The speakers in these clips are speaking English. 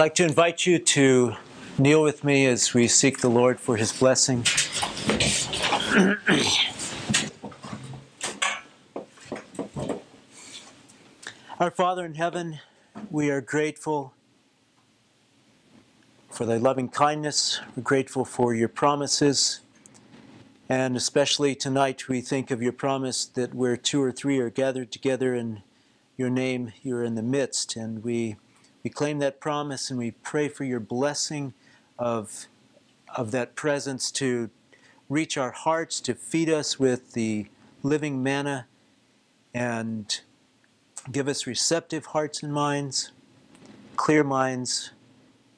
like to invite you to kneel with me as we seek the Lord for his blessing. Our Father in heaven, we are grateful for thy loving kindness. We're grateful for your promises. And especially tonight, we think of your promise that where two or three are gathered together in your name, you're in the midst. And we, we claim that promise and we pray for your blessing of, of that presence to reach our hearts, to feed us with the living manna, and give us receptive hearts and minds, clear minds,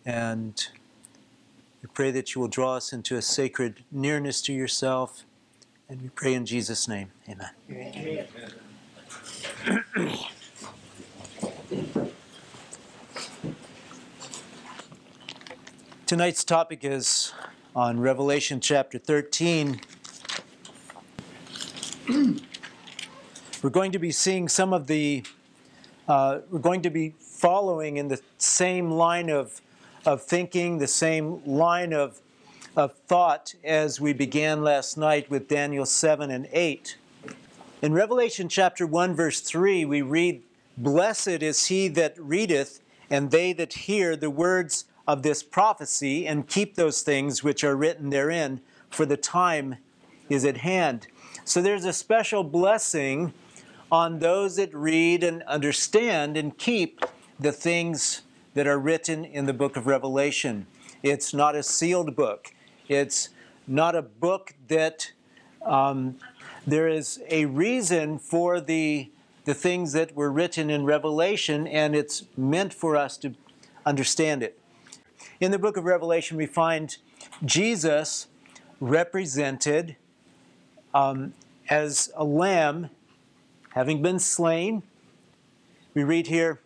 and we pray that you will draw us into a sacred nearness to yourself. And we pray in Jesus' name. Amen. Amen. Tonight's topic is on Revelation chapter 13. we're going to be seeing some of the, uh, we're going to be following in the same line of, of thinking, the same line of, of thought as we began last night with Daniel 7 and 8. In Revelation chapter 1, verse 3, we read, Blessed is he that readeth, and they that hear the words of this prophecy and keep those things which are written therein, for the time is at hand. So there's a special blessing on those that read and understand and keep the things that are written in the book of Revelation. It's not a sealed book. It's not a book that um, there is a reason for the the things that were written in Revelation, and it's meant for us to understand it. In the book of Revelation, we find Jesus represented um, as a lamb having been slain. We read here,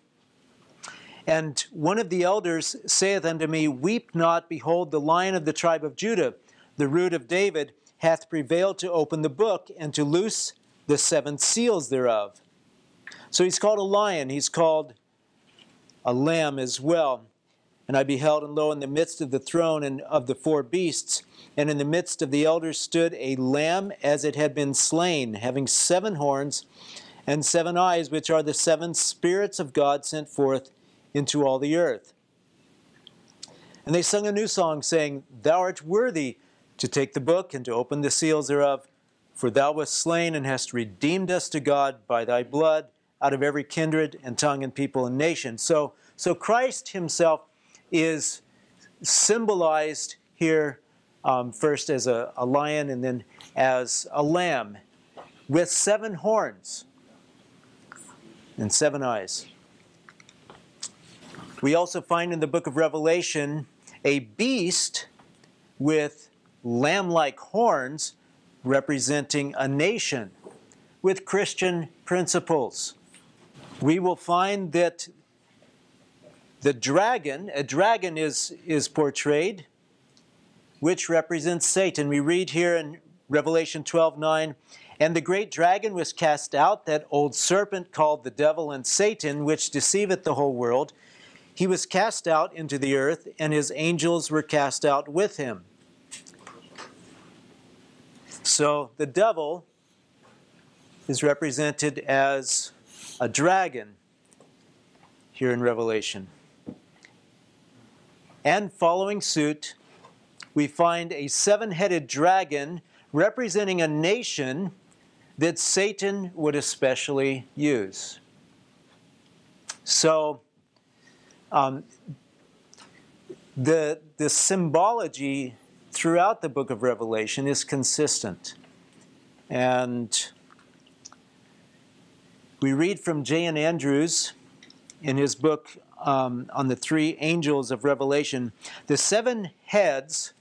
and one of the elders saith unto me, Weep not, behold, the lion of the tribe of Judah, the root of David, hath prevailed to open the book and to loose the seven seals thereof. So he's called a lion, he's called a lamb as well. And I beheld, and lo, in the midst of the throne and of the four beasts, and in the midst of the elders stood a lamb as it had been slain, having seven horns and seven eyes, which are the seven spirits of God sent forth into all the earth. And they sung a new song, saying, Thou art worthy to take the book and to open the seals thereof, for thou wast slain and hast redeemed us to God by thy blood out of every kindred and tongue and people and nation. So, so Christ himself is symbolized here um, first as a, a lion and then as a lamb with seven horns and seven eyes. We also find in the book of Revelation a beast with lamb like horns representing a nation with Christian principles. We will find that the dragon, a dragon is, is portrayed, which represents Satan. We read here in Revelation 12 9, and the great dragon was cast out, that old serpent called the devil and Satan, which deceiveth the whole world. He was cast out into the earth, and his angels were cast out with him. So the devil is represented as a dragon here in Revelation. And following suit, we find a seven headed dragon representing a nation that Satan would especially use. So, um, the, the symbology throughout the book of Revelation is consistent. And we read from J.N. Andrews in his book um, on the three angels of Revelation, the seven heads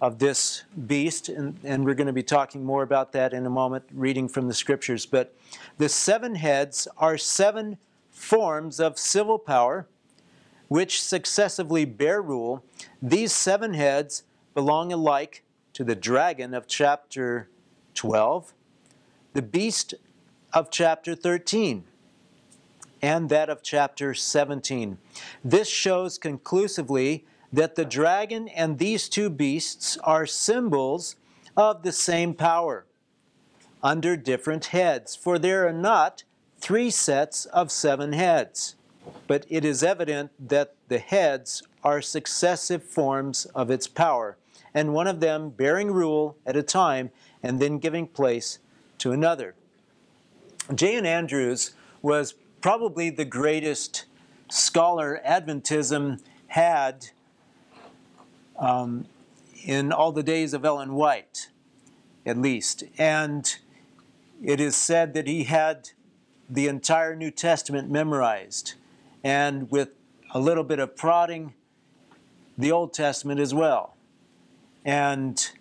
of this beast, and, and we're going to be talking more about that in a moment, reading from the scriptures. But the seven heads are seven forms of civil power which successively bear rule. These seven heads belong alike to the dragon of chapter 12, the beast of chapter 13, and that of chapter 17. This shows conclusively that the dragon and these two beasts are symbols of the same power under different heads, for there are not three sets of seven heads. But it is evident that the heads are successive forms of its power, and one of them bearing rule at a time and then giving place to another. J.N. Andrews was probably the greatest scholar Adventism had um, in all the days of Ellen White, at least. And it is said that he had the entire New Testament memorized, and with a little bit of prodding, the Old Testament as well. And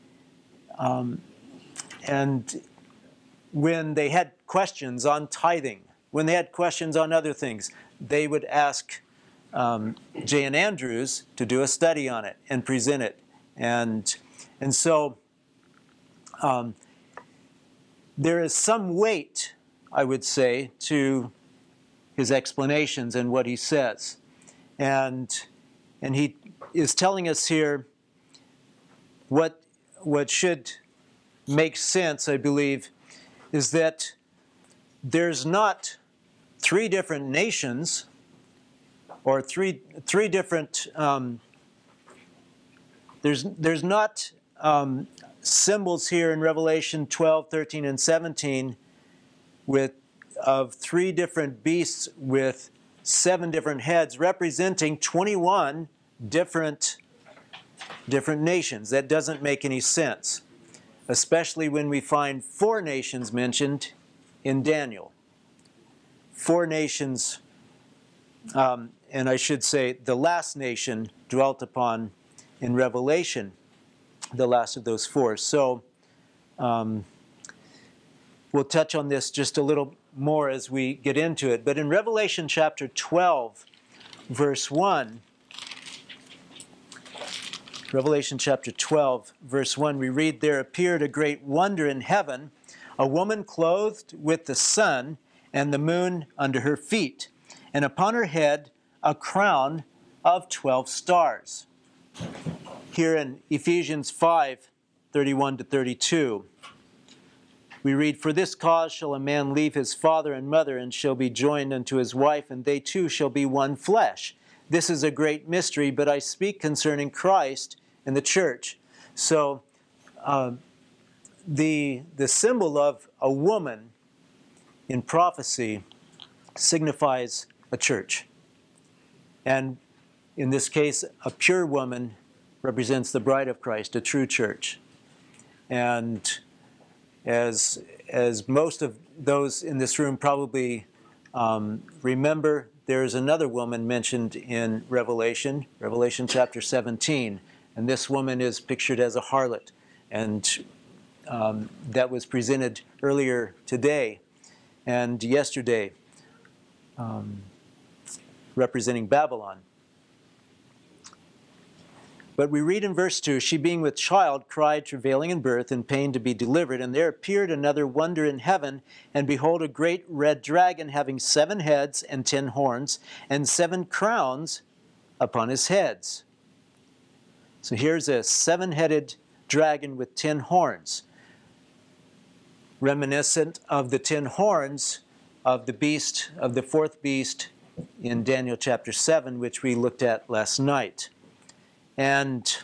um, and when they had questions on tithing, when they had questions on other things, they would ask um, and Andrews to do a study on it and present it. And, and so um, there is some weight, I would say, to his explanations and what he says. And, and he is telling us here what, what should make sense, I believe, is that there's not three different nations or three, three different, um, there's, there's not um, symbols here in Revelation 12, 13, and 17 with, of three different beasts with seven different heads representing 21 different, different nations. That doesn't make any sense especially when we find four nations mentioned in Daniel. Four nations, um, and I should say the last nation dwelt upon in Revelation, the last of those four. So um, we'll touch on this just a little more as we get into it. But in Revelation chapter 12, verse 1, Revelation chapter 12, verse 1, we read, There appeared a great wonder in heaven, a woman clothed with the sun and the moon under her feet, and upon her head a crown of 12 stars. Here in Ephesians 5, 31 to 32, we read, For this cause shall a man leave his father and mother, and shall be joined unto his wife, and they two shall be one flesh. This is a great mystery, but I speak concerning Christ and the church. So um, the, the symbol of a woman in prophecy signifies a church. And in this case, a pure woman represents the bride of Christ, a true church. And as, as most of those in this room probably um, remember, there is another woman mentioned in Revelation, Revelation chapter 17. And this woman is pictured as a harlot. And um, that was presented earlier today and yesterday, um, representing Babylon. But we read in verse 2 She being with child cried, travailing in birth, and pain to be delivered. And there appeared another wonder in heaven, and behold, a great red dragon having seven heads and ten horns, and seven crowns upon his heads. So here's a seven headed dragon with ten horns, reminiscent of the ten horns of the beast, of the fourth beast in Daniel chapter 7, which we looked at last night. And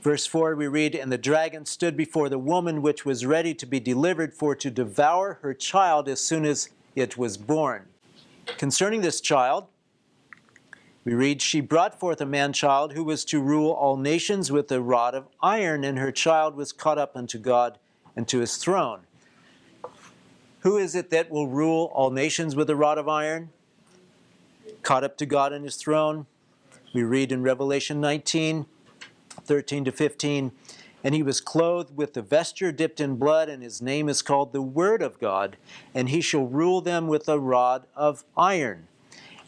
verse 4 we read, And the dragon stood before the woman which was ready to be delivered for to devour her child as soon as it was born. Concerning this child, we read, She brought forth a man child who was to rule all nations with a rod of iron, and her child was caught up unto God and to his throne. Who is it that will rule all nations with a rod of iron? Caught up to God and his throne. We read in Revelation 19, 13 to 15. And he was clothed with the vesture dipped in blood, and his name is called the Word of God, and he shall rule them with a rod of iron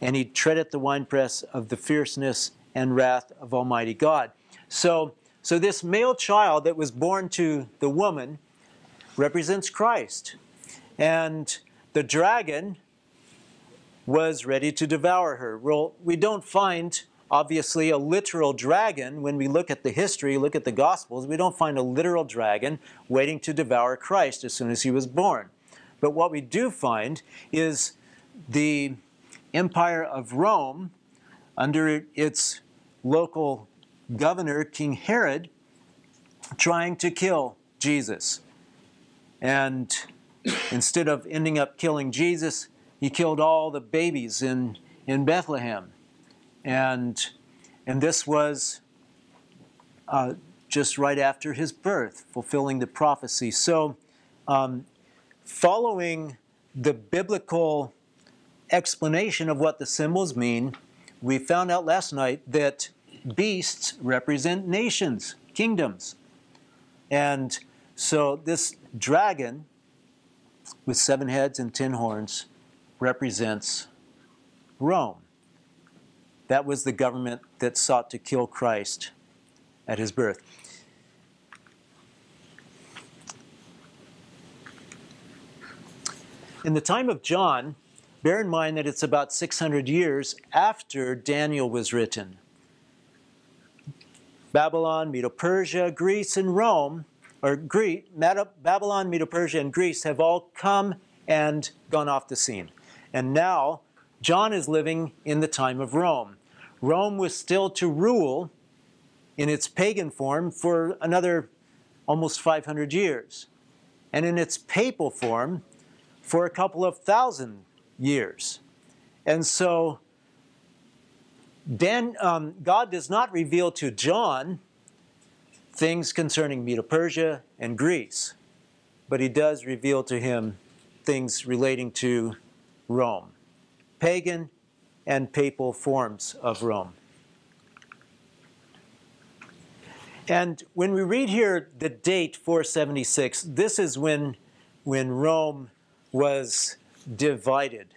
and he treadeth the winepress of the fierceness and wrath of Almighty God. So, so this male child that was born to the woman represents Christ. And the dragon was ready to devour her. Well, we don't find, obviously, a literal dragon when we look at the history, look at the Gospels. We don't find a literal dragon waiting to devour Christ as soon as he was born. But what we do find is the Empire of Rome, under its local governor, King Herod, trying to kill Jesus. And instead of ending up killing Jesus, he killed all the babies in, in Bethlehem. And, and this was uh, just right after his birth, fulfilling the prophecy. So, um, following the biblical explanation of what the symbols mean, we found out last night that beasts represent nations, kingdoms. And so this dragon with seven heads and ten horns represents Rome. That was the government that sought to kill Christ at his birth. In the time of John, bear in mind that it's about 600 years after Daniel was written. Babylon, Medo Persia, Greece, and Rome, or Greece, Babylon, Medo Persia, and Greece have all come and gone off the scene. And now John is living in the time of Rome. Rome was still to rule in its pagan form for another almost 500 years, and in its papal form for a couple of thousand years. And so Dan, um, God does not reveal to John things concerning Medo Persia and Greece, but he does reveal to him things relating to Rome, pagan and papal forms of Rome. And when we read here the date 476, this is when, when Rome was divided.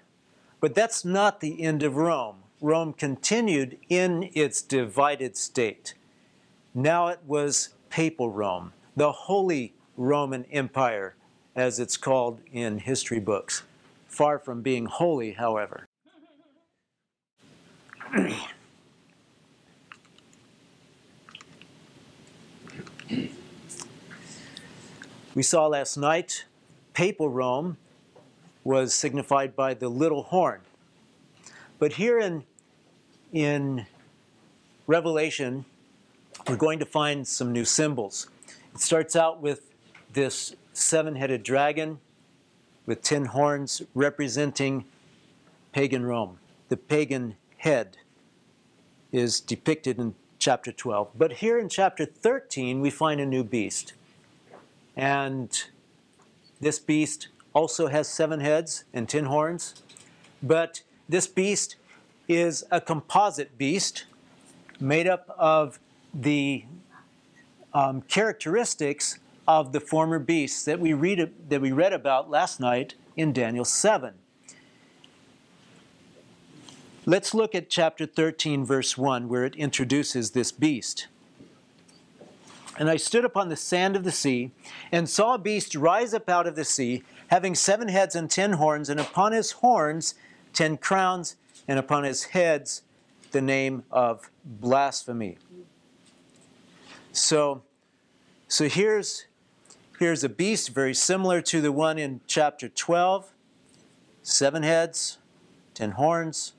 But that's not the end of Rome. Rome continued in its divided state. Now it was papal Rome, the Holy Roman Empire, as it's called in history books. Far from being holy, however. we saw last night papal Rome was signified by the little horn. But here in, in Revelation, we're going to find some new symbols. It starts out with this seven headed dragon with ten horns representing pagan Rome. The pagan head is depicted in chapter 12. But here in chapter 13, we find a new beast. And this beast also has seven heads and ten horns. But this beast is a composite beast made up of the um, characteristics of the former beasts that we, read, that we read about last night in Daniel 7. Let's look at chapter 13, verse 1, where it introduces this beast. And I stood upon the sand of the sea, and saw a beast rise up out of the sea, having seven heads and ten horns, and upon his horns ten crowns, and upon his heads the name of blasphemy. So, so here's, here's a beast very similar to the one in chapter 12 seven heads, ten horns.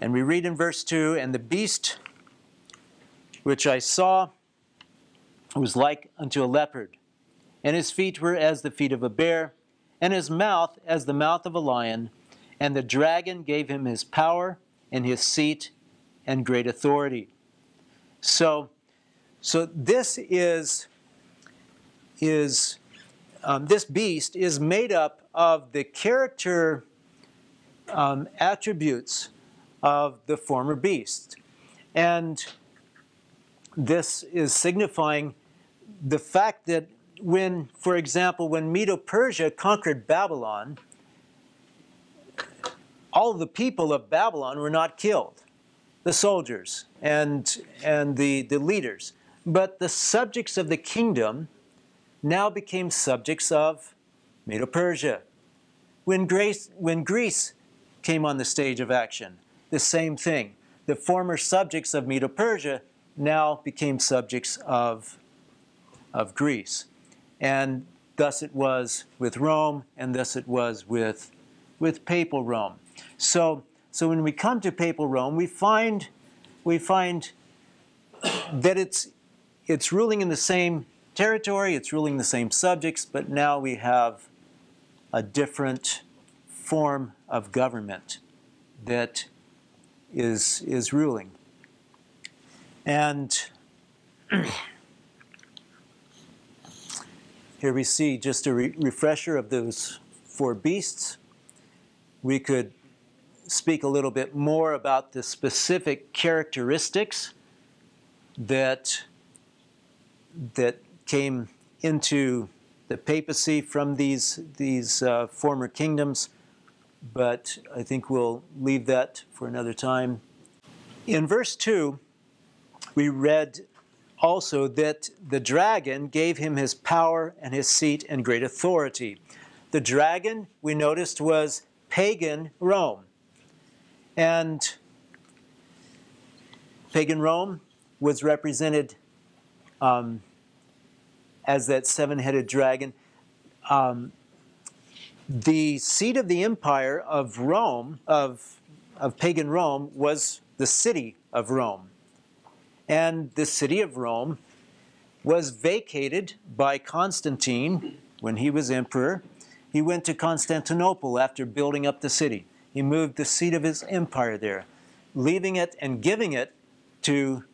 And we read in verse 2 And the beast which I saw was like unto a leopard, and his feet were as the feet of a bear, and his mouth as the mouth of a lion. And the dragon gave him his power and his seat and great authority. So, so this is, is um, this beast is made up of the character um, attributes of the former beast. And this is signifying the fact that when, for example, when Medo Persia conquered Babylon, all the people of Babylon were not killed, the soldiers and, and the, the leaders. But the subjects of the kingdom now became subjects of Medo Persia. When, when Greece came on the stage of action, the same thing. The former subjects of Medo Persia now became subjects of, of Greece. And thus it was with Rome, and thus it was with, with papal Rome. So, so when we come to papal Rome, we find, we find that it's, it's ruling in the same territory, it's ruling the same subjects, but now we have a different form of government that is, is ruling. And here we see just a re refresher of those four beasts. We could speak a little bit more about the specific characteristics that, that came into the papacy from these, these uh, former kingdoms, but I think we'll leave that for another time. In verse 2, we read also that the dragon gave him his power and his seat and great authority. The dragon, we noticed, was pagan Rome. And pagan Rome was represented um, as that seven headed dragon. Um, the seat of the empire of Rome, of, of pagan Rome, was the city of Rome. And the city of Rome was vacated by Constantine when he was emperor. He went to Constantinople after building up the city. He moved the seat of his empire there, leaving it and giving it to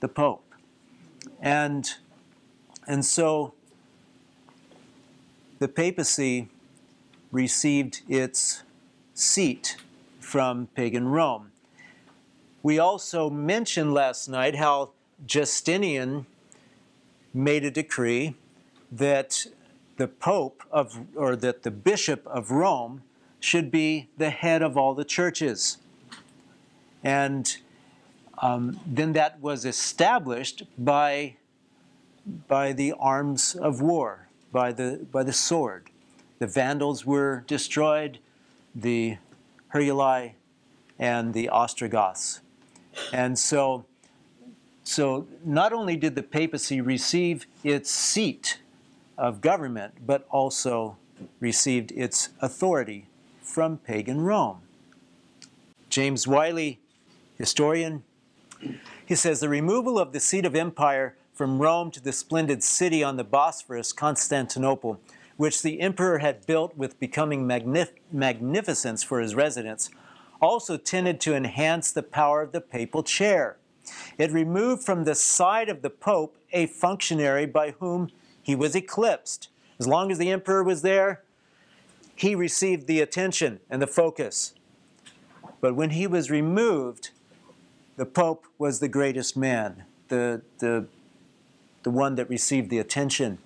the Pope. And and so the papacy received its seat from pagan Rome. We also mentioned last night how Justinian made a decree that the Pope of, or that the Bishop of Rome should be the head of all the churches. And um, then that was established by by the arms of war, by the, by the sword. The Vandals were destroyed, the Heruli and the Ostrogoths. And so, so not only did the papacy receive its seat of government, but also received its authority from pagan Rome. James Wylie, historian, he says the removal of the seat of empire from Rome to the splendid city on the Bosphorus, Constantinople, which the emperor had built with becoming magnif- magnificence for his residence, also tended to enhance the power of the papal chair. It removed from the side of the pope a functionary by whom he was eclipsed. As long as the emperor was there, he received the attention and the focus. But when he was removed, the pope was the greatest man, the, the the one that received the attention,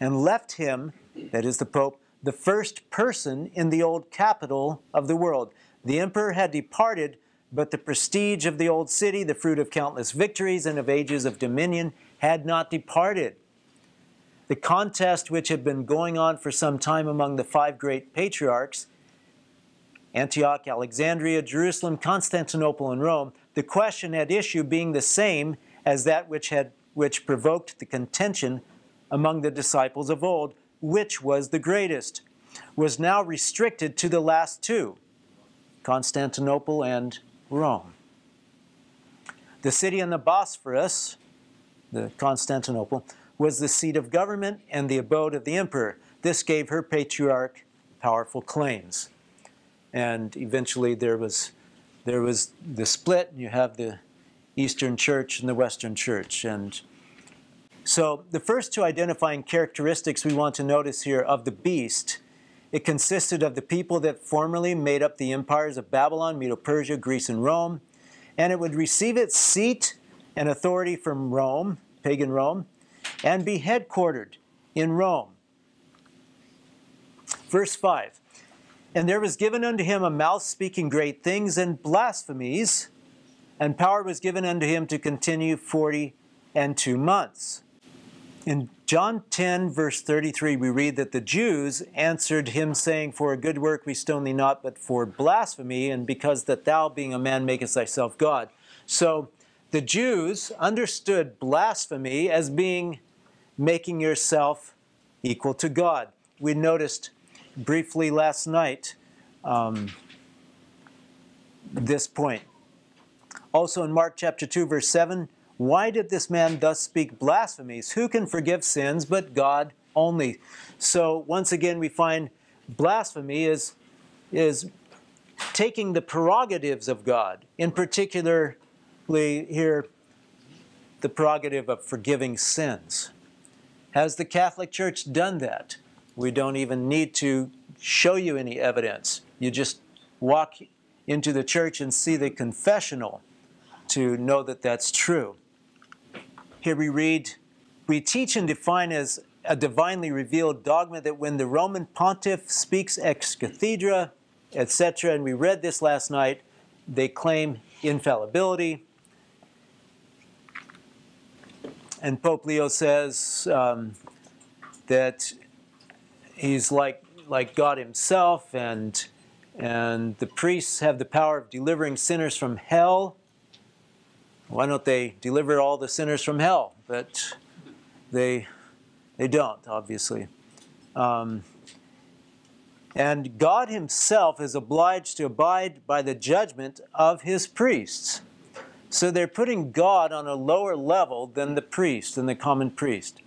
and left him, that is the Pope, the first person in the old capital of the world. The emperor had departed, but the prestige of the old city, the fruit of countless victories and of ages of dominion, had not departed. The contest which had been going on for some time among the five great patriarchs, Antioch, Alexandria, Jerusalem, Constantinople, and Rome, the question at issue being the same as that which had which provoked the contention among the disciples of old, which was the greatest, was now restricted to the last two Constantinople and Rome. The city on the Bosphorus, the Constantinople, was the seat of government and the abode of the emperor. This gave her patriarch powerful claims. And eventually there was, there was the split. You have the Eastern Church and the Western Church. And so the first two identifying characteristics we want to notice here of the beast, it consisted of the people that formerly made up the empires of Babylon, Medo-Persia, Greece, and Rome, and it would receive its seat and authority from Rome, pagan Rome, and be headquartered in Rome. Verse 5 And there was given unto him a mouth speaking great things and blasphemies, and power was given unto him to continue forty and two months. In John 10, verse 33, we read that the Jews answered him, saying, For a good work we stone thee not, but for blasphemy, and because that thou, being a man, makest thyself God. So the Jews understood blasphemy as being making yourself equal to God. We noticed briefly last night um, this point. Also in Mark chapter 2, verse 7, why did this man thus speak blasphemies? Who can forgive sins but God only? So once again, we find blasphemy is, is taking the prerogatives of God, in particularly here, the prerogative of forgiving sins. Has the Catholic Church done that? We don't even need to show you any evidence. You just walk into the church and see the confessional to know that that's true. Here we read, we teach and define as a divinely revealed dogma that when the Roman pontiff speaks ex cathedra, etc., and we read this last night, they claim infallibility. And Pope Leo says um, that he's like, like God himself, and, and the priests have the power of delivering sinners from hell why don't they deliver all the sinners from hell? But they, they don't, obviously. Um, and God Himself is obliged to abide by the judgment of His priests. So they're putting God on a lower level than the priest, than the common priest.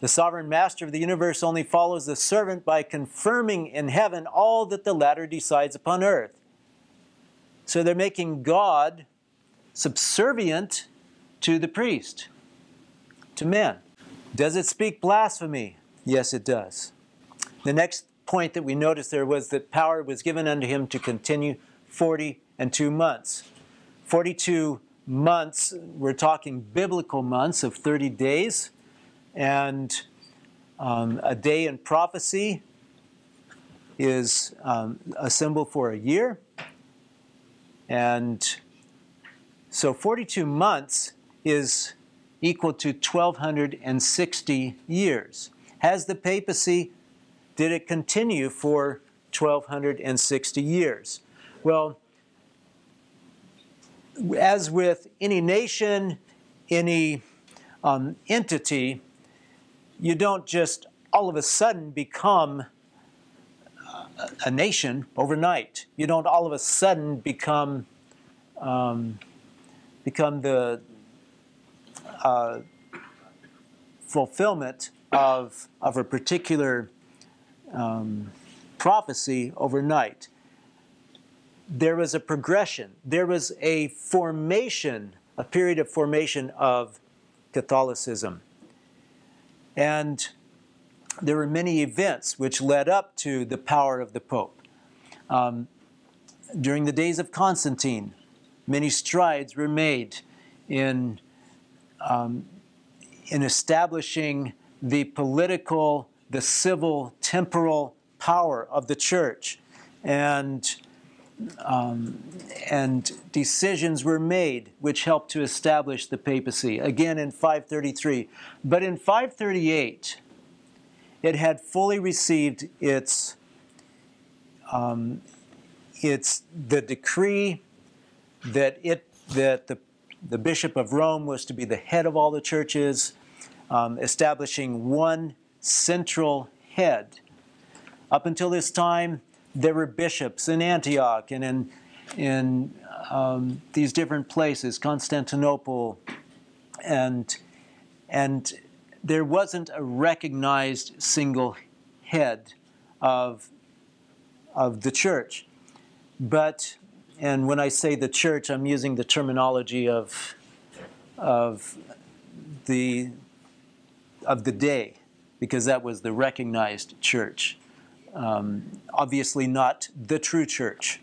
The sovereign master of the universe only follows the servant by confirming in heaven all that the latter decides upon earth. So they're making God subservient to the priest, to men. Does it speak blasphemy? Yes, it does. The next point that we noticed there was that power was given unto him to continue 40 and two months. 42 months, we're talking biblical months of 30 days, and um, a day in prophecy is um, a symbol for a year. And so 42 months is equal to 1260 years. Has the papacy, did it continue for 1260 years? Well, as with any nation, any um, entity, you don't just all of a sudden become a nation overnight. You don't all of a sudden become um, become the uh, fulfillment of, of a particular um, prophecy overnight. There was a progression, there was a formation, a period of formation of Catholicism. And there were many events which led up to the power of the Pope. Um, during the days of Constantine, many strides were made in, um, in establishing the political, the civil, temporal power of the church. And, um, and decisions were made which helped to establish the papacy, again in 533. But in 538, it had fully received its, um, its the decree that it that the the bishop of Rome was to be the head of all the churches, um, establishing one central head. Up until this time, there were bishops in Antioch and in in um, these different places, Constantinople, and and there wasn't a recognized single head of of the church, but and when I say the church, I'm using the terminology of, of, the, of the day, because that was the recognized church. Um, obviously, not the true church.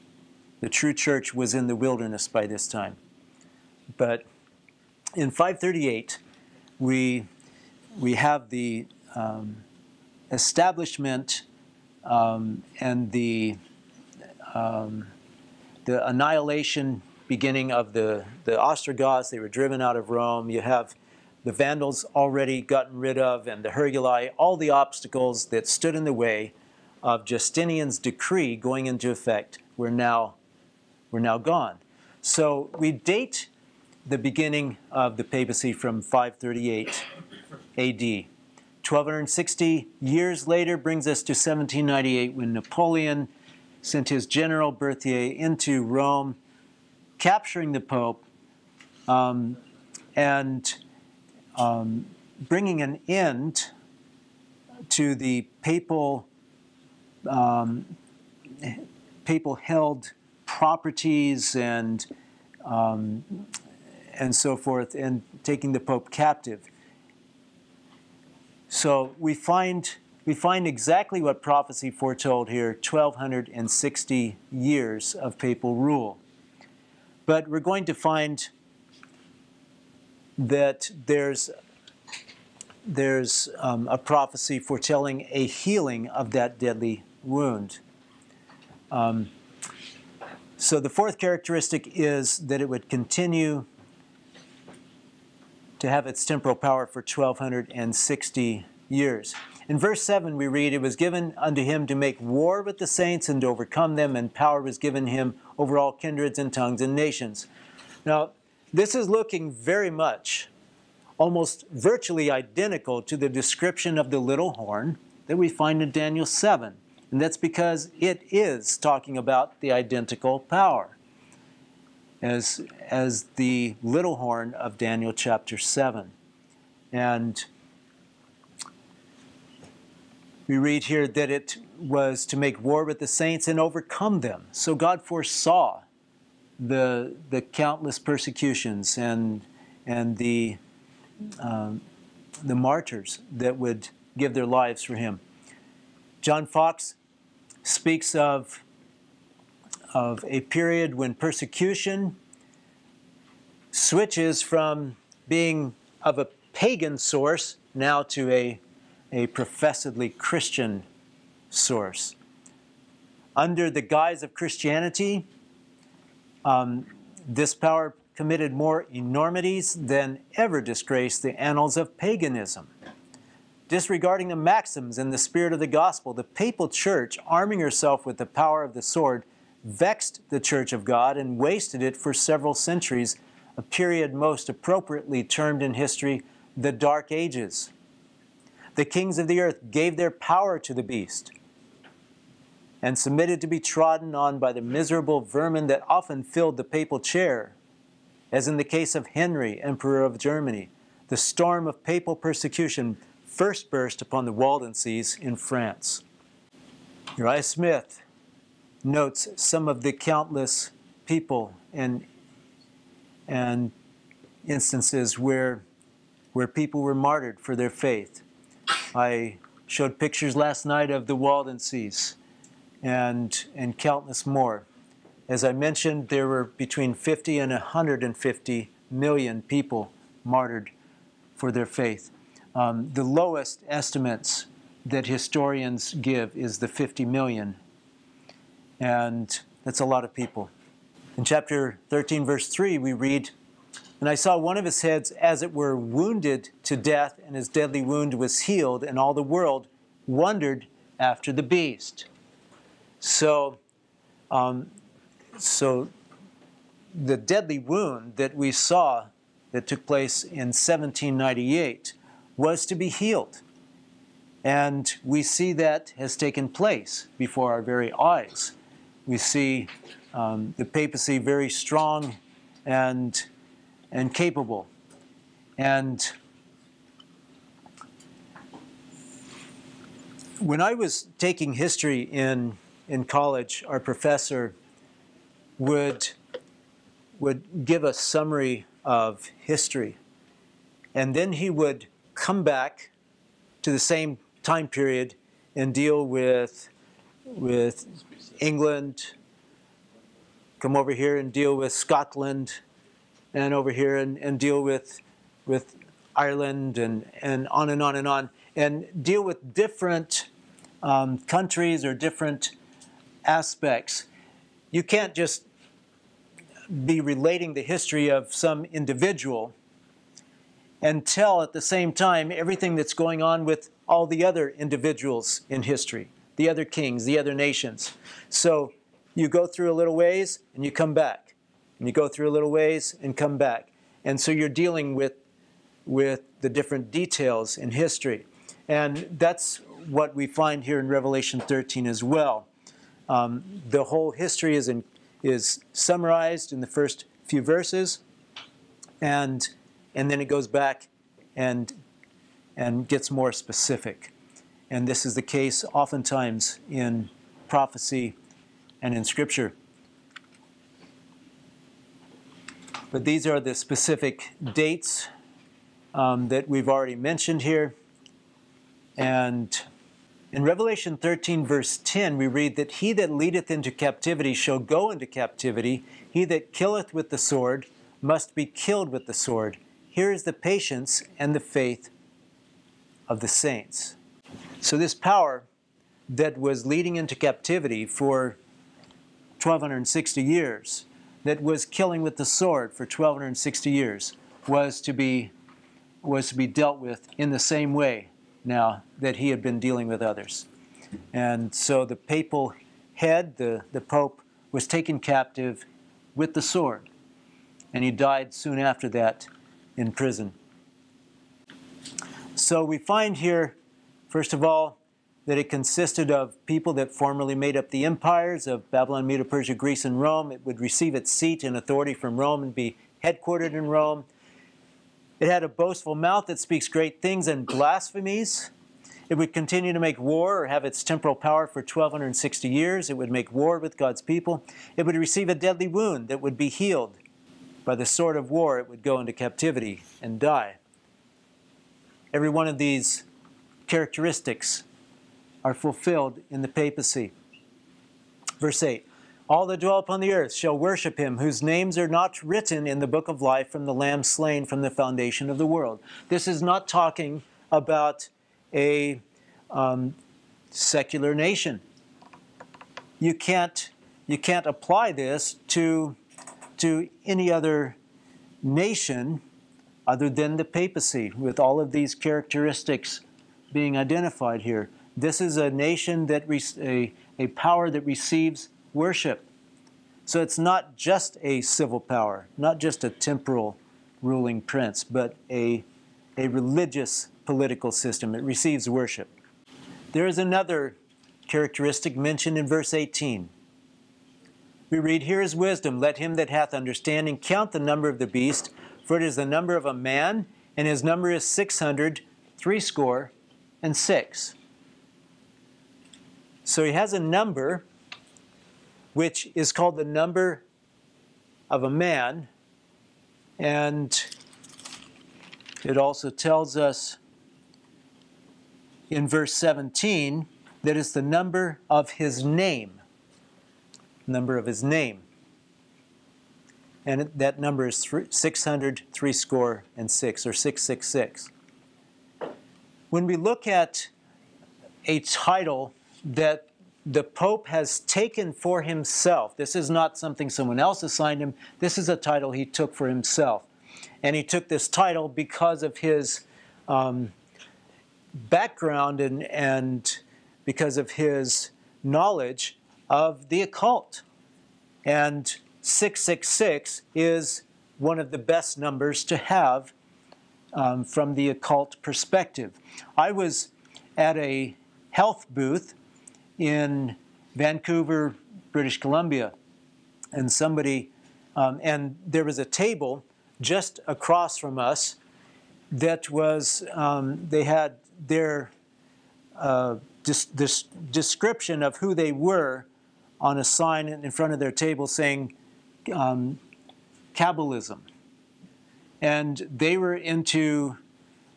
The true church was in the wilderness by this time. But in 538, we, we have the um, establishment um, and the um, the annihilation beginning of the, the Ostrogoths. They were driven out of Rome. You have the Vandals already gotten rid of, and the Heruli, all the obstacles that stood in the way of Justinian's decree going into effect were now, were now gone. So we date the beginning of the papacy from 538 AD. 1260 years later brings us to 1798 when Napoleon sent his general Berthier into Rome, capturing the Pope um, and um, bringing an end to the papal um, papal held properties and um, and so forth, and taking the Pope captive. So we find we find exactly what prophecy foretold here 1260 years of papal rule. But we're going to find that there's there's um, a prophecy foretelling a healing of that deadly wound. Um, so the fourth characteristic is that it would continue to have its temporal power for 1260 years. In verse 7, we read, It was given unto him to make war with the saints and to overcome them, and power was given him over all kindreds and tongues and nations. Now, this is looking very much, almost virtually identical to the description of the little horn that we find in Daniel 7. And that's because it is talking about the identical power as, as the little horn of Daniel chapter 7. And we read here that it was to make war with the saints and overcome them. So God foresaw the, the countless persecutions and, and the, um, the martyrs that would give their lives for him. John Foxe speaks of, of a period when persecution switches from being of a pagan source now to a, a professedly Christian source. Under the guise of Christianity, um, this power committed more enormities than ever disgraced the annals of paganism. Disregarding the maxims and the spirit of the gospel, the papal church, arming herself with the power of the sword, vexed the church of God and wasted it for several centuries, a period most appropriately termed in history the Dark Ages. The kings of the earth gave their power to the beast and submitted to be trodden on by the miserable vermin that often filled the papal chair, as in the case of Henry, Emperor of Germany. The storm of papal persecution first burst upon the Waldenses in France. Uriah Smith notes some of the countless people and, and instances where, where people were martyred for their faith. I showed pictures last night of the Waldenses and, and countless more. As I mentioned, there were between 50 and 150 million people martyred for their faith. Um, the lowest estimates that historians give is the 50 million. And that's a lot of people. In chapter 13, verse 3, we read, And I saw one of his heads as it were wounded to death, and his deadly wound was healed, and all the world wondered after the beast. So, um, so the deadly wound that we saw that took place in 1798 was to be healed. And we see that has taken place before our very eyes. We see um, the papacy very strong and, and capable. And when I was taking history in, in college, our professor would, would give a summary of history. And then he would come back to the same time period and deal with, with England, come over here and deal with Scotland, and over here and, and deal with, with Ireland, and, and on and on and on, and deal with different um, countries or different aspects. You can't just be relating the history of some individual and tell at the same time everything that's going on with all the other individuals in history, the other kings, the other nations. So you go through a little ways and you come back. And you go through a little ways and come back. And so you're dealing with, with the different details in history. And that's what we find here in Revelation 13 as well. Um, the whole history is, in, is summarized in the first few verses, and, and then it goes back and, and gets more specific. And this is the case oftentimes in prophecy and in Scripture. But these are the specific dates um, that we've already mentioned here. And in Revelation 13, verse 10, we read that he that leadeth into captivity shall go into captivity. He that killeth with the sword must be killed with the sword. Here is the patience and the faith of the saints. So, this power that was leading into captivity for 1260 years, that was killing with the sword for 1260 years, was to be, was to be dealt with in the same way now that he had been dealing with others. And so the papal head, the, the Pope, was taken captive with the sword. And he died soon after that in prison. So we find here, first of all, that it consisted of people that formerly made up the empires of Babylon, Medo Persia, Greece, and Rome. It would receive its seat and authority from Rome and be headquartered in Rome. It had a boastful mouth that speaks great things and blasphemies. It would continue to make war or have its temporal power for 1260 years. It would make war with God's people. It would receive a deadly wound that would be healed. By the sword of war, it would go into captivity and die. Every one of these characteristics are fulfilled in the papacy. Verse 8 all that dwell upon the earth shall worship him, whose names are not written in the book of life from the Lamb slain from the foundation of the world. This is not talking about a um, secular nation. You can't, you can't apply this to, to any other nation other than the papacy, with all of these characteristics being identified here. This is a nation that, a, a power that receives worship. So it's not just a civil power, not just a temporal ruling prince, but a, a religious political system. It receives worship. There is another characteristic mentioned in verse 18. We read, Here is wisdom. Let him that hath understanding count the number of the beast, for it is the number of a man, and his number is six hundred, threescore, and six. So he has a number which is called the number of a man. And it also tells us in verse 17 that it's the number of his name. Number of his name. And that number is 600, three score, and six, or 666. When we look at a title that the Pope has taken for himself. This is not something someone else assigned him, this is a title he took for himself. And he took this title because of his um, background and, and because of his knowledge of the occult. And 666 is one of the best numbers to have um, from the occult perspective. I was at a health booth in Vancouver, British Columbia, and somebody, um, and there was a table just across from us that was, um, they had their uh, dis- description of who they were on a sign in front of their table saying um, Kabbalism. And they were into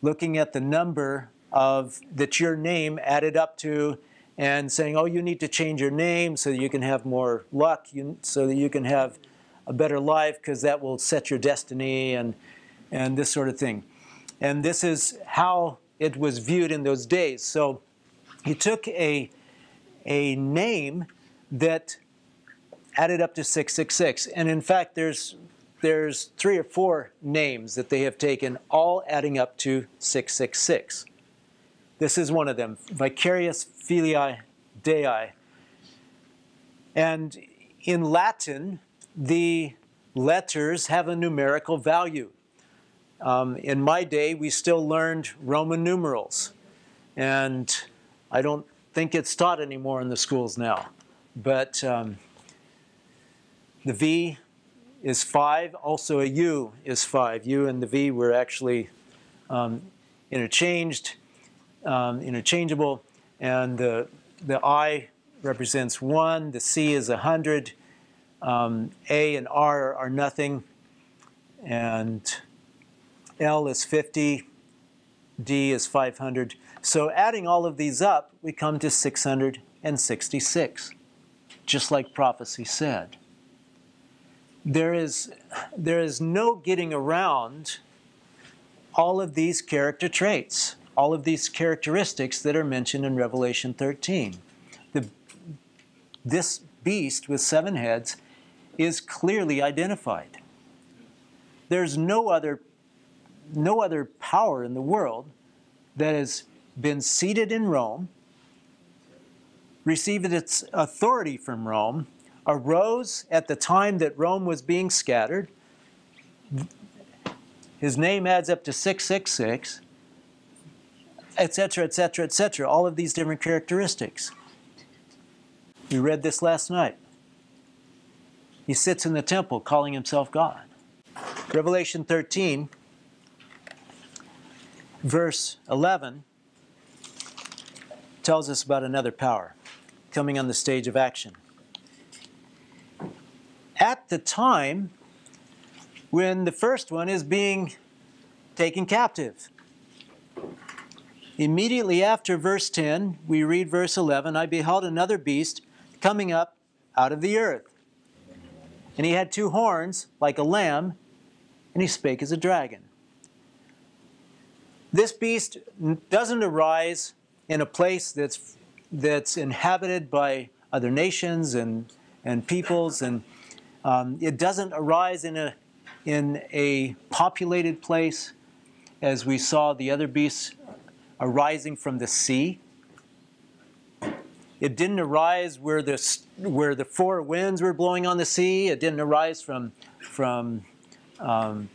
looking at the number of that your name added up to and saying, oh, you need to change your name so you can have more luck, you, so that you can have a better life because that will set your destiny and, and this sort of thing. And this is how it was viewed in those days. So he took a, a name that added up to 666. And in fact, there's there's three or four names that they have taken, all adding up to 666. This is one of them, Vicarius Filii Dei. And in Latin, the letters have a numerical value. Um, in my day, we still learned Roman numerals. And I don't think it's taught anymore in the schools now. But um, the V is 5. Also, a U is 5. U and the V were actually um, interchanged, um, interchangeable. And the, the I represents 1. The C is 100. Um, a and R are nothing. And L is 50. D is 500. So adding all of these up, we come to 666, just like prophecy said. There is, there is no getting around all of these character traits, all of these characteristics that are mentioned in Revelation 13. The, this beast with seven heads is clearly identified. There's no other, no other power in the world that has been seated in Rome, received its authority from Rome, arose at the time that Rome was being scattered. His name adds up to 666, etc., etc., etc., all of these different characteristics. We read this last night. He sits in the temple calling himself God. Revelation 13, verse 11, tells us about another power coming on the stage of action. At the time when the first one is being taken captive. Immediately after verse 10, we read verse 11 I beheld another beast coming up out of the earth. And he had two horns like a lamb, and he spake as a dragon. This beast doesn't arise in a place that's, that's inhabited by other nations and, and peoples, and um, it doesn't arise in a, in a populated place as we saw the other beasts arising from the sea. It didn't arise where the, where the four winds were blowing on the sea. It didn't arise from, from um,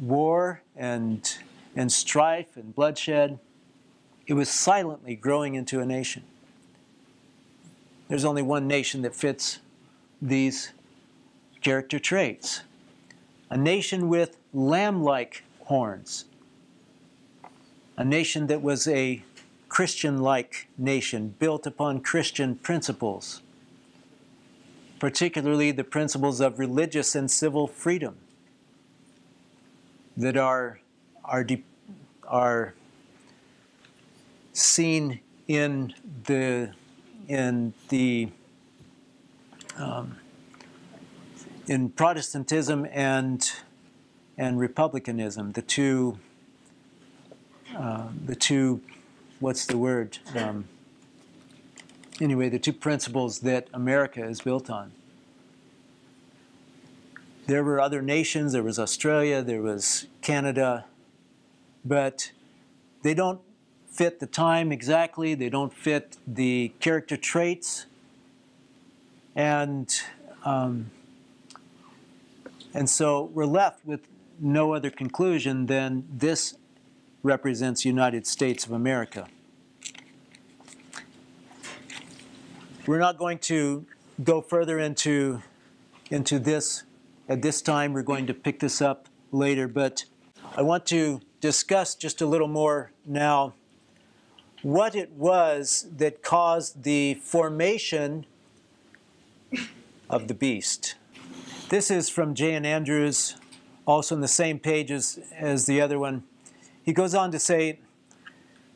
war and, and strife and bloodshed. It was silently growing into a nation. There's only one nation that fits these character traits a nation with lamb like horns, a nation that was a Christian like nation built upon Christian principles, particularly the principles of religious and civil freedom that are, are, are seen in the, in the um, in Protestantism and and republicanism, the two uh, the two what's the word? Um, anyway, the two principles that America is built on. There were other nations, there was Australia, there was Canada, but they don't fit the time exactly, they don't fit the character traits, and um, and so we're left with no other conclusion than this represents United States of America. We're not going to go further into, into this at this time. We're going to pick this up later, but I want to discuss just a little more now what it was that caused the formation of the beast. This is from J.N. Andrews, also on the same page as, as the other one. He goes on to say,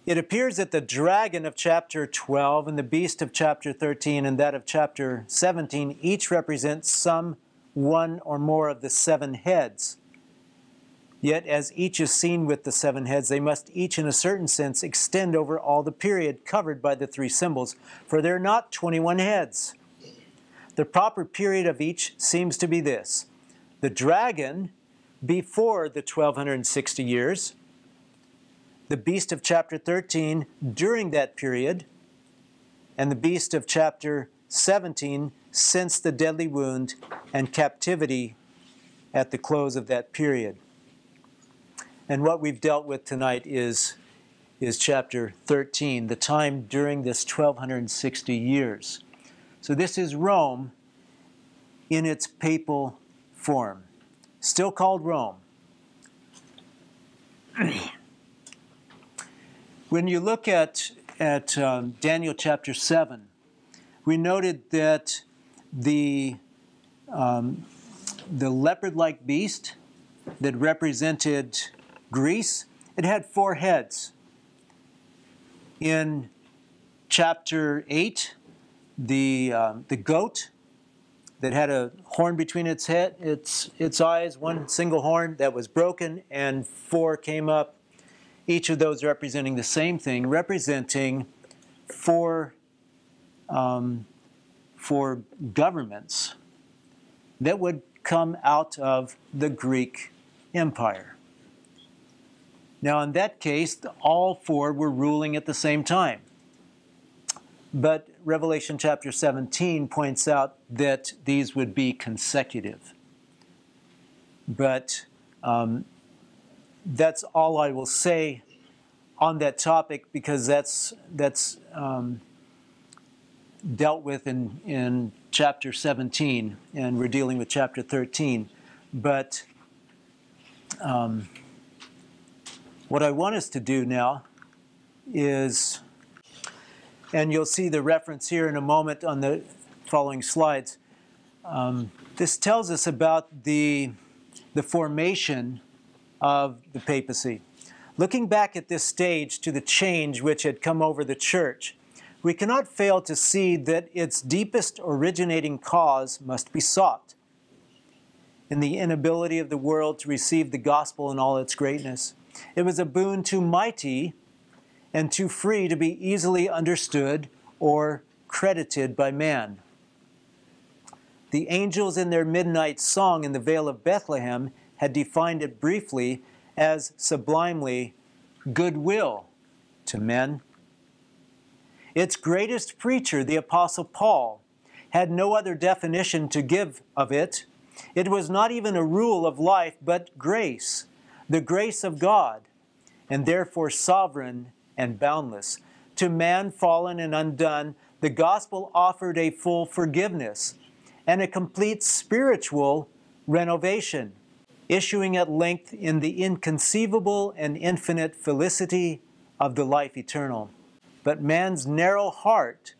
it appears that the dragon of chapter 12 and the beast of chapter 13 and that of chapter 17 each represent some one or more of the seven heads. Yet, as each is seen with the seven heads, they must each, in a certain sense, extend over all the period covered by the three symbols, for there are not 21 heads. The proper period of each seems to be this the dragon before the 1260 years, the beast of chapter 13 during that period, and the beast of chapter 17 since the deadly wound and captivity at the close of that period. And what we've dealt with tonight is, is chapter 13, the time during this 1260 years. So this is Rome in its papal form, still called Rome. when you look at, at um, Daniel chapter 7, we noted that the, um, the leopard like beast that represented Greece, it had four heads. In chapter 8, the, uh, the goat that had a horn between its head, its, its eyes, one single horn that was broken, and four came up, each of those representing the same thing, representing four, um, four governments that would come out of the Greek Empire. Now, in that case, all four were ruling at the same time. But Revelation chapter 17 points out that these would be consecutive. But um, that's all I will say on that topic because that's, that's um, dealt with in, in chapter 17, and we're dealing with chapter 13. But um, what I want us to do now is, and you'll see the reference here in a moment on the following slides. Um, this tells us about the, the formation of the papacy. Looking back at this stage to the change which had come over the church, we cannot fail to see that its deepest originating cause must be sought in the inability of the world to receive the gospel in all its greatness. It was a boon too mighty and too free to be easily understood or credited by man. The angels in their midnight song in the Vale of Bethlehem had defined it briefly as sublimely goodwill to men. Its greatest preacher, the Apostle Paul, had no other definition to give of it. It was not even a rule of life, but grace, the grace of God, and therefore sovereign and boundless. To man fallen and undone, the gospel offered a full forgiveness and a complete spiritual renovation, issuing at length in the inconceivable and infinite felicity of the life eternal. But man's narrow heart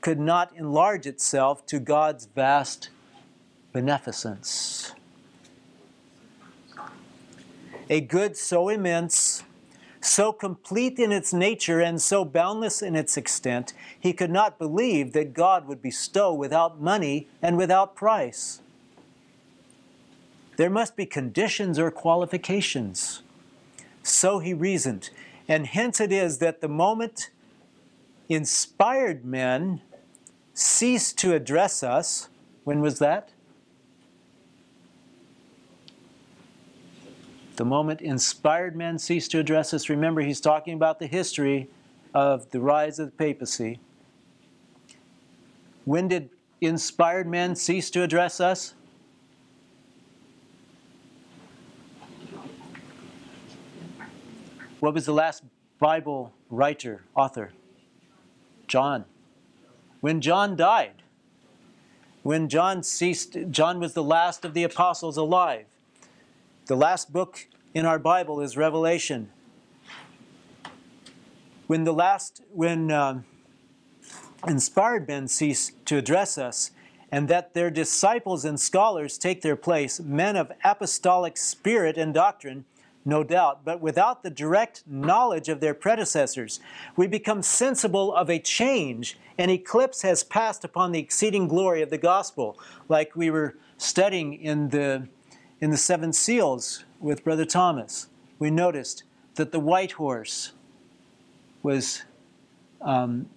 could not enlarge itself to God's vast beneficence a good so immense, so complete in its nature, and so boundless in its extent, he could not believe that God would bestow without money and without price. There must be conditions or qualifications. So he reasoned. And hence it is that the moment inspired men ceased to address us, when was that? The moment inspired men cease to address us, remember he's talking about the history of the rise of the papacy. When did inspired men cease to address us? What was the last Bible writer, author? John. When John died, when John ceased, John was the last of the apostles alive. The last book in our Bible is Revelation. When the last, when um, inspired men cease to address us, and that their disciples and scholars take their place, men of apostolic spirit and doctrine, no doubt, but without the direct knowledge of their predecessors, we become sensible of a change. An eclipse has passed upon the exceeding glory of the gospel, like we were studying in the in the Seven Seals with Brother Thomas, we noticed that the white horse was um,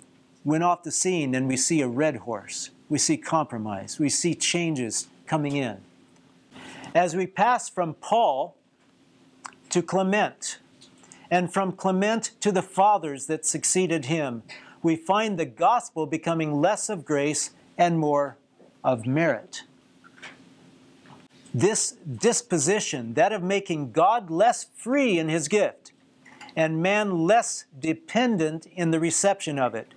went off the scene, and we see a red horse. We see compromise. We see changes coming in. As we pass from Paul to Clement, and from Clement to the fathers that succeeded him, we find the gospel becoming less of grace and more of merit. This disposition, that of making God less free in his gift and man less dependent in the reception of it,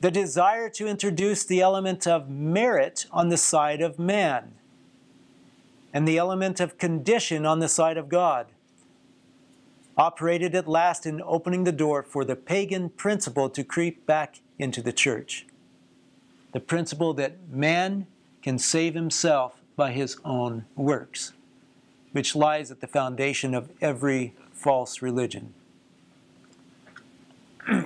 the desire to introduce the element of merit on the side of man, and the element of condition on the side of God, operated at last in opening the door for the pagan principle to creep back into the church. The principle that man can save himself by his own works, which lies at the foundation of every false religion.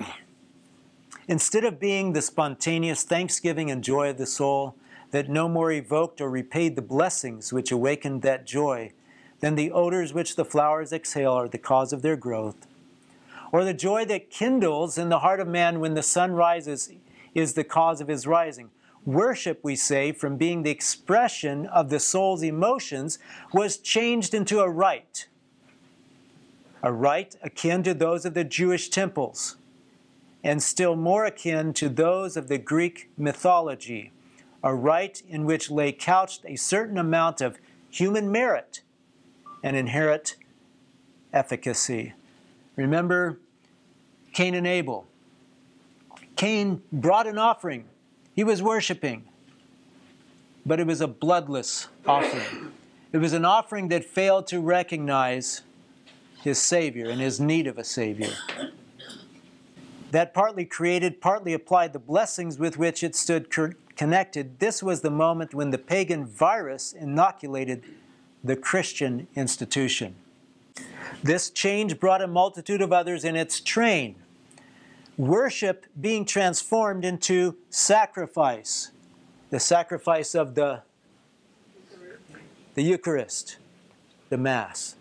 Instead of being the spontaneous thanksgiving and joy of the soul that no more evoked or repaid the blessings which awakened that joy than the odors which the flowers exhale are the cause of their growth, or the joy that kindles in the heart of man when the sun rises is the cause of his rising. Worship, we say, from being the expression of the soul's emotions, was changed into a rite. A rite akin to those of the Jewish temples and still more akin to those of the Greek mythology, a rite in which lay couched a certain amount of human merit and inherit efficacy. Remember Cain and Abel. Cain brought an offering, he was worshiping, but it was a bloodless offering. It was an offering that failed to recognize his Savior and his need of a Savior that partly created, partly applied the blessings with which it stood connected, this was the moment when the pagan virus inoculated the Christian institution. This change brought a multitude of others in its train. Worship being transformed into sacrifice, the sacrifice of the, the Eucharist, the Mass.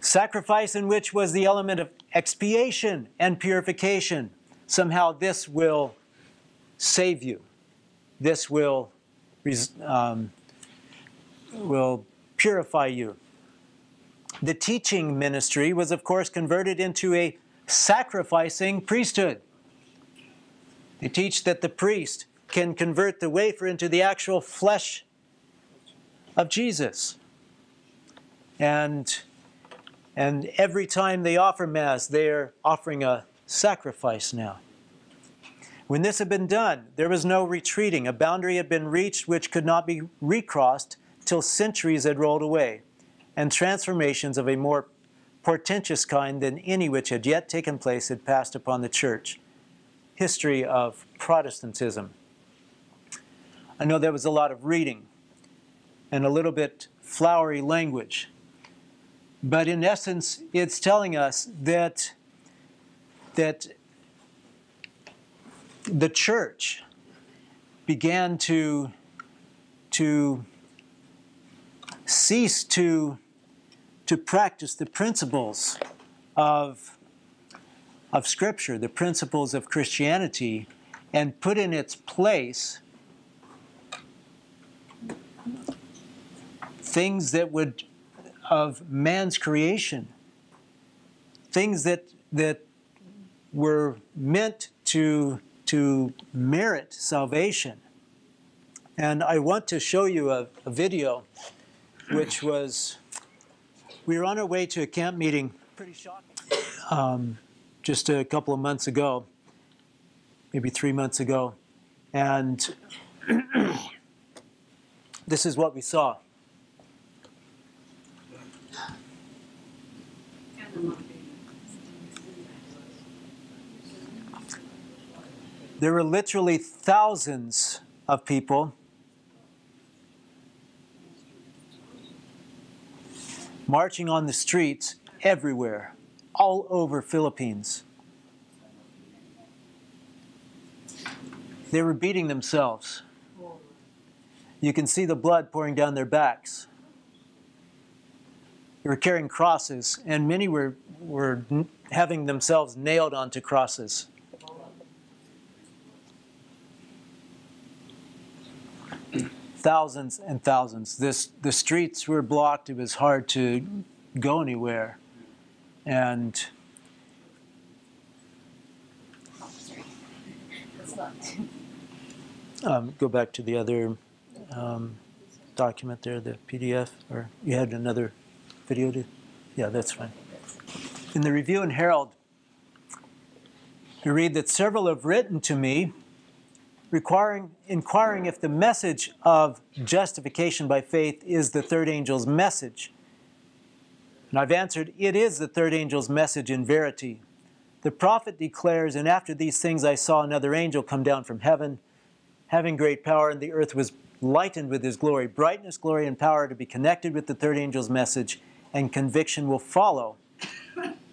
Sacrifice in which was the element of expiation and purification. Somehow this will save you. This will, um, will purify you. The teaching ministry was, of course, converted into a sacrificing priesthood. They teach that the priest can convert the wafer into the actual flesh of Jesus. And and every time they offer Mass, they're offering a sacrifice now. When this had been done, there was no retreating. A boundary had been reached which could not be recrossed till centuries had rolled away, and transformations of a more portentous kind than any which had yet taken place had passed upon the Church. History of Protestantism. I know there was a lot of reading and a little bit flowery language. But in essence, it's telling us that, that the church began to, to cease to, to practice the principles of, of Scripture, the principles of Christianity, and put in its place things that would of man's creation. Things that, that were meant to, to merit salvation. And I want to show you a, a video which was, we were on our way to a camp meeting, pretty shocking, um, just a couple of months ago, maybe three months ago. And this is what we saw. There were literally thousands of people marching on the streets everywhere, all over Philippines. They were beating themselves. You can see the blood pouring down their backs. They were carrying crosses, and many were, were having themselves nailed onto crosses. Thousands and thousands. This, the streets were blocked, it was hard to go anywhere. And um, go back to the other um, document there, the PDF, or you had another video to? Yeah, that's fine. In the Review and Herald, we read that several have written to me requiring, inquiring if the message of justification by faith is the third angel's message. And I've answered, it is the third angel's message in verity. The prophet declares, And after these things I saw another angel come down from heaven, having great power, and the earth was lightened with his glory. Brightness, glory, and power to be connected with the third angel's message, and conviction will follow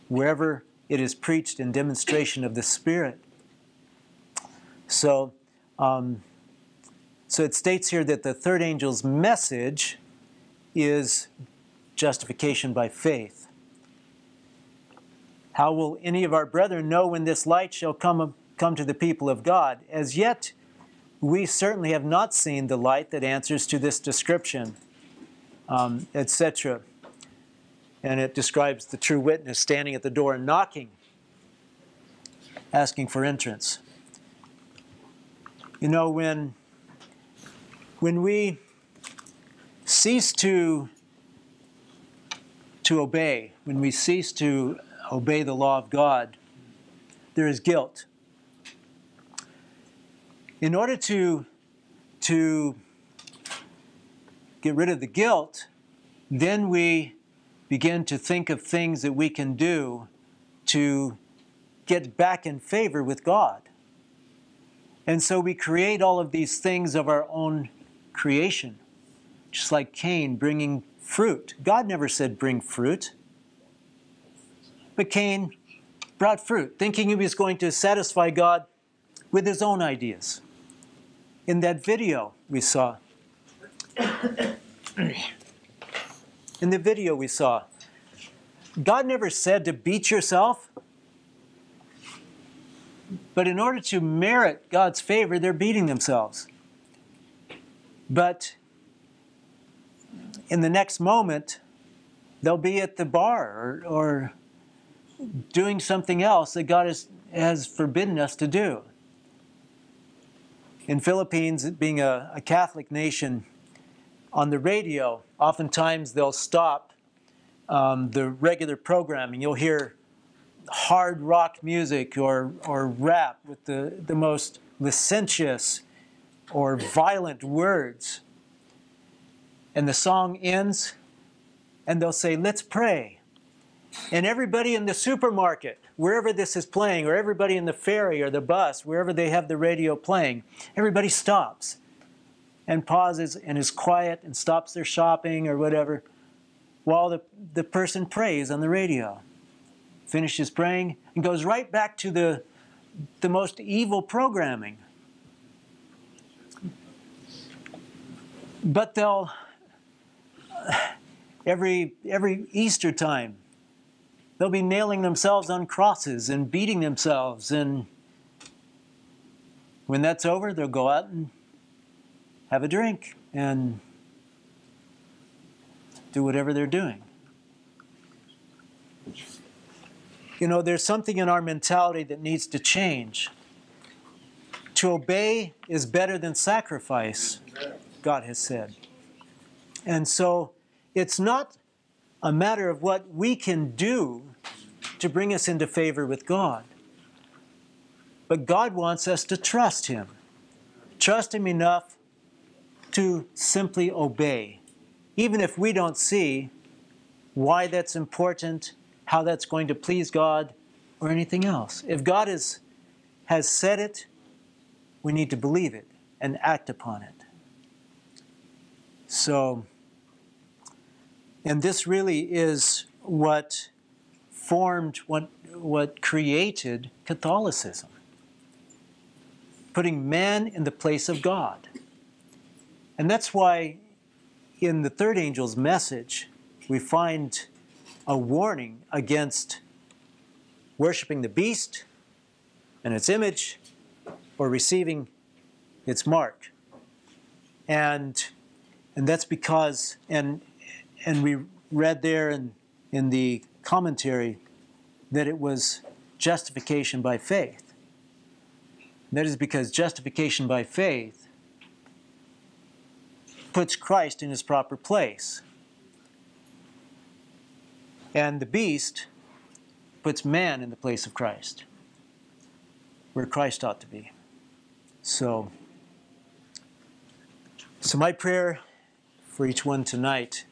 wherever it is preached in demonstration of the Spirit. So, um, so it states here that the third angel's message is justification by faith. How will any of our brethren know when this light shall come, come to the people of God? As yet, we certainly have not seen the light that answers to this description, um, etc. And it describes the true witness standing at the door and knocking, asking for entrance. You know, when, when we cease to, to obey, when we cease to obey the law of God, there is guilt. In order to, to get rid of the guilt, then we begin to think of things that we can do to get back in favor with God. And so we create all of these things of our own creation, just like Cain bringing fruit. God never said, bring fruit. But Cain brought fruit, thinking he was going to satisfy God with his own ideas. In that video we saw, in the video we saw, God never said to beat yourself. But in order to merit God's favor, they're beating themselves. But in the next moment, they'll be at the bar or, or doing something else that God has, has forbidden us to do. In Philippines, being a, a Catholic nation, on the radio, oftentimes they'll stop um, the regular programming. You'll hear hard rock music or, or rap with the, the most licentious or violent words. And the song ends, and they'll say, Let's pray. And everybody in the supermarket, wherever this is playing, or everybody in the ferry or the bus, wherever they have the radio playing, everybody stops and pauses and is quiet and stops their shopping or whatever while the, the person prays on the radio finishes praying, and goes right back to the, the most evil programming. But they'll, every, every Easter time, they'll be nailing themselves on crosses and beating themselves. And when that's over, they'll go out and have a drink and do whatever they're doing. You know, there's something in our mentality that needs to change. To obey is better than sacrifice, God has said. And so it's not a matter of what we can do to bring us into favor with God. But God wants us to trust Him. Trust Him enough to simply obey, even if we don't see why that's important how that's going to please God or anything else. If God is, has said it, we need to believe it and act upon it. So, and this really is what formed, what, what created Catholicism. Putting man in the place of God. And that's why in the third angel's message, we find a warning against worshiping the beast and its image or receiving its mark. And and that's because, and and we read there in in the commentary that it was justification by faith. That is because justification by faith puts Christ in his proper place. And the beast puts man in the place of Christ, where Christ ought to be. So, so my prayer for each one tonight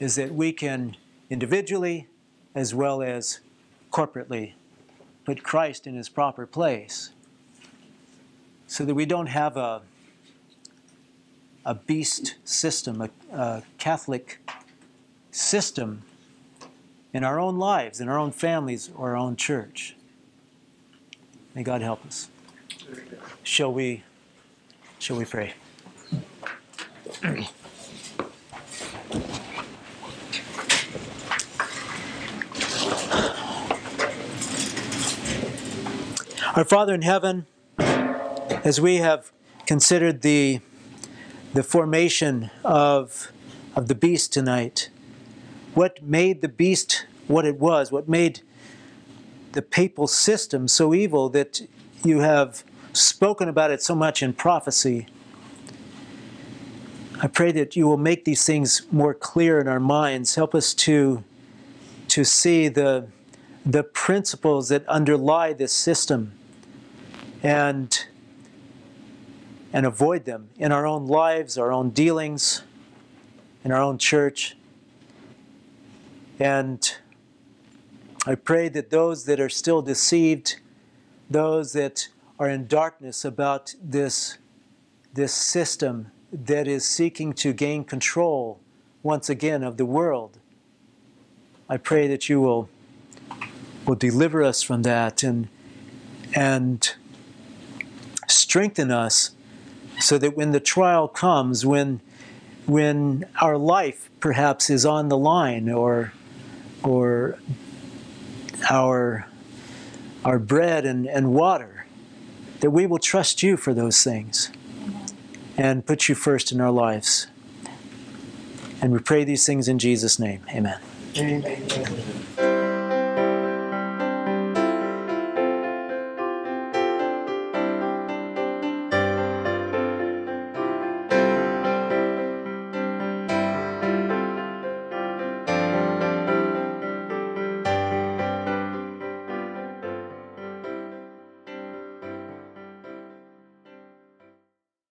is that we can individually as well as corporately put Christ in his proper place so that we don't have a, a beast system, a, a Catholic system in our own lives, in our own families, or our own church. May God help us. Shall we, shall we pray? Our Father in heaven, as we have considered the, the formation of, of the beast tonight, what made the beast what it was, what made the papal system so evil that you have spoken about it so much in prophecy. I pray that you will make these things more clear in our minds. Help us to, to see the, the principles that underlie this system and, and avoid them in our own lives, our own dealings, in our own church. And I pray that those that are still deceived, those that are in darkness about this, this system that is seeking to gain control once again of the world, I pray that you will, will deliver us from that and, and strengthen us so that when the trial comes, when, when our life perhaps is on the line or, or our, our bread and, and water, that we will trust you for those things and put you first in our lives. And we pray these things in Jesus' name. Amen. Amen.